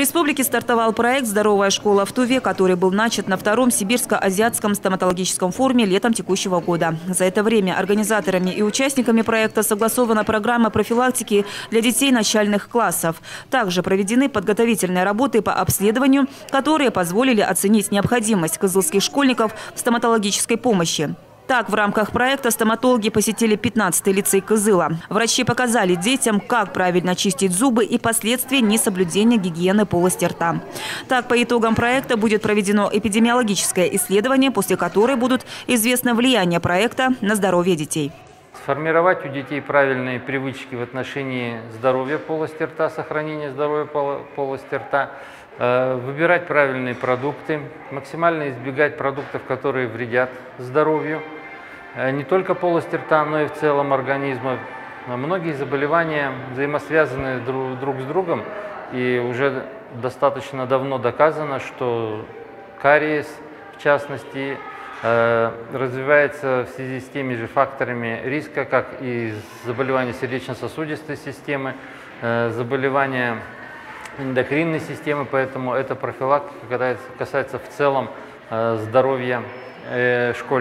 В республике стартовал проект «Здоровая школа в Туве», который был начат на втором Сибирско-Азиатском стоматологическом форуме летом текущего года. За это время организаторами и участниками проекта согласована программа профилактики для детей начальных классов. Также проведены подготовительные работы по обследованию, которые позволили оценить необходимость кызылских школьников в стоматологической помощи. Так, в рамках проекта стоматологи посетили 15-й лицей Кызыла. Врачи показали детям, как правильно чистить зубы и последствия несоблюдения гигиены полости рта. Так, по итогам проекта будет проведено эпидемиологическое исследование, после которой будут известны влияние проекта на здоровье детей. Сформировать у детей правильные привычки в отношении здоровья полости рта, сохранения здоровья полости рта, э, выбирать правильные продукты, максимально избегать продуктов, которые вредят здоровью. Э, не только полости рта, но и в целом организма. Многие заболевания взаимосвязаны друг с другом, и уже достаточно давно доказано, что кариес, в частности, э, развивается в связи с теми же факторами риска, как и заболевания сердечно-сосудистой системы, э, заболевания эндокринной системы, поэтому эта профилактика касается в целом здоровья школьников.